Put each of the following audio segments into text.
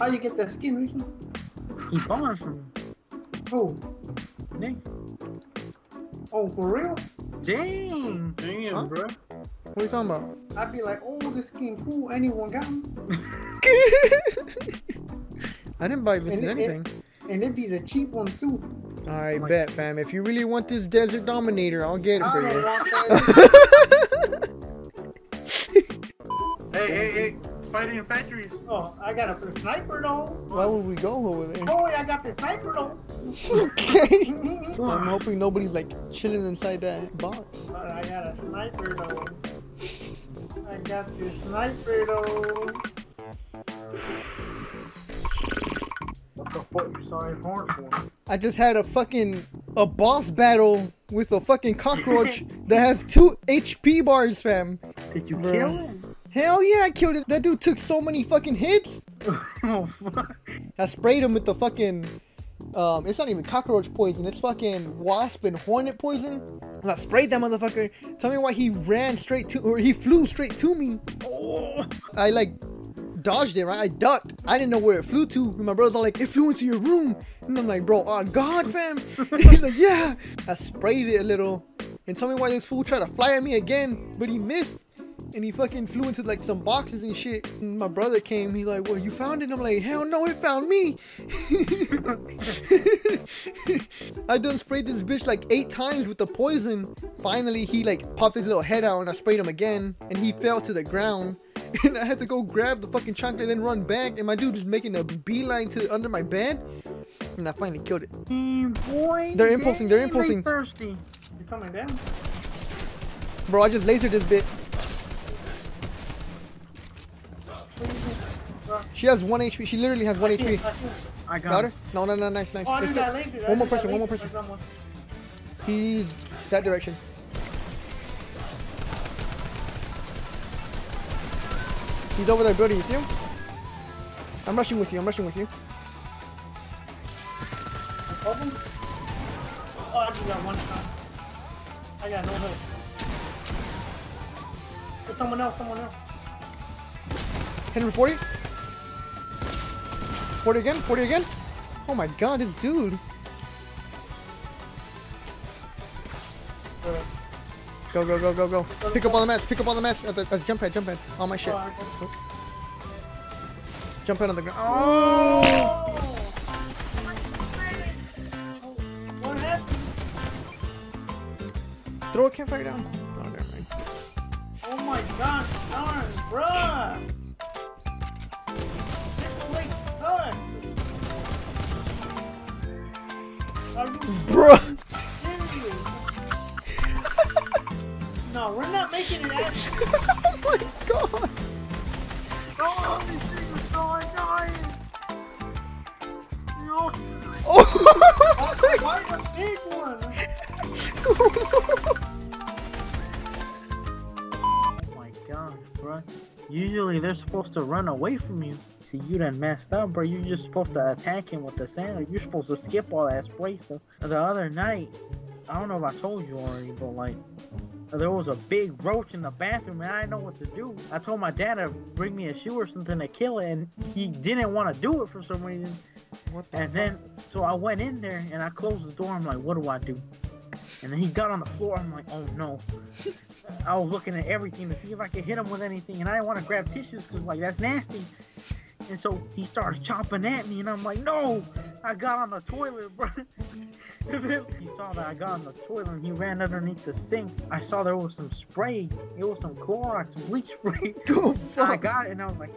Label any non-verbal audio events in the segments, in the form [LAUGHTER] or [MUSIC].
How you get that skin, Rishi? He bought it from Oh, Nick. oh, for real? Dang. Damn, Huh? bro. What are you talking about? I'd be like, oh, this skin cool. Anyone got me? [LAUGHS] I didn't buy this And it- anything. And it'd be the cheap ones too. All right, Like- bet, fam. If you really want this Desert Dominator, I'll get it I for don't you. [LAUGHS] Fighting in factories. oh, I got a sniper though. Why would we go over there? Oh, I got the sniper though. okay. [LAUGHS] I'm hoping nobody's like chilling inside that box. But I got a sniper though. I got the sniper though. What the fuck you saw his horn for? I just had a fucking a boss battle with a fucking cockroach [LAUGHS] that has two HP bars, fam. Did you Bro. kill him? Hell yeah, I killed it. That dude took so many fucking hits. [LAUGHS] oh fuck. I sprayed him with the fucking. Um, it's not even cockroach poison. It's fucking wasp and hornet poison. And I sprayed that motherfucker. Tell me why he ran straight to, or he flew straight to me. Oh. I like dodged it, right? I ducked. I didn't know where it flew to. And my brother's all like, it flew into your room. And I'm like, bro, oh God, fam. [LAUGHS] He's like, yeah. I sprayed it a little. And tell me why this fool tried to fly at me again, but he missed. And he fucking flew into like some boxes and shit. And my brother came. He's like, well, you found it? I'm like, hell no, it found me. [LAUGHS] I done sprayed this bitch like eight times with the poison. Finally, he like popped his little head out and I sprayed him again. And he fell to the ground. [LAUGHS] And I had to go grab the fucking chunk and then run back. And my dude was making a beeline to under my bed. And I finally killed it. Boy. They're impulsing, they're impulsing. thirsty. You coming down? Bro, I just lasered this bit. She has one HP. She literally has one I HP. it, I see it. I got, Got her? No, no, no, nice, nice. Oh, I Let's just go. got lasered. I One more person, one more person. He's that direction. He's over there building, you see him? I'm rushing with you, I'm rushing with you. Open? Oh, I just got one shot. I got no help. There's someone else, someone else. Hit him for 40. 40 again, 40 again. Oh my god, this dude. Go, go, go, go, go. Pick up all the mats, pick up all the mats at the, the jump pad, jump pad. All my shit. Oh, I got- Jump pad on the ground. Oh! Throw a campfire down. Oh, never mind. Oh my god, darn, bruh! Are you Bruh! [LAUGHS] no, we're not making it at [LAUGHS] oh my god! Oh, this thing was so annoying. No. Oh! [LAUGHS] Why the big one? Oh my gosh, bro. Usually they're supposed to run away from you. See, you done messed up, bro. You're just supposed to attack him with the sand. You're supposed to skip all that spray stuff. The other night, I don't know if I told you already, but like, there was a big roach in the bathroom and I didn't know what to do. I told my dad to bring me a shoe or something to kill it, and he didn't want to do it for some reason. What the And then, so I went in there and I closed the door. I'm like, what do I do? And then he got on the floor. I'm like, oh no. I was looking at everything to see if I could hit him with anything, and I didn't want to grab tissues because like that's nasty. And so he started chopping at me, and I'm like, no! I got on the toilet, bro. [LAUGHS] he saw that I got on the toilet, and he ran underneath the sink. I saw there was some spray. It was some Clorox bleach spray. [LAUGHS] Oh, I got it, and I was like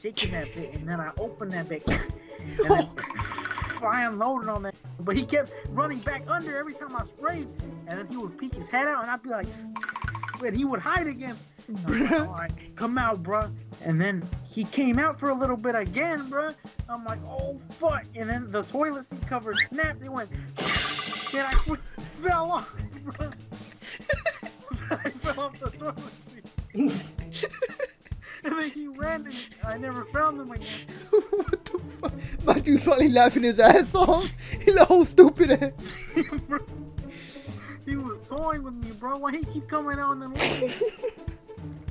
shaking that bit, and then I opened that bit, and then [LAUGHS] I unloaded on that. But he kept running back under every time I sprayed, and then he would peek his head out, and I'd be like, and he would hide again. [LAUGHS] Bruh. Come out, bruh. And then he came out for a little bit again, bruh. I'm like, oh fuck! And then the toilet seat cover snapped. It went, and I [LAUGHS] fell off, bruh. [LAUGHS] I fell off the toilet seat. And then he ran and I never found him again. what the fuck? My dude's probably laughing his ass off. He the whole stupid ass. he was toying with me, bro. Why he keep coming out and then leaving?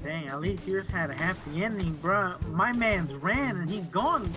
Dang, at least yours had a happy ending, bro. My man's ran and he's gone.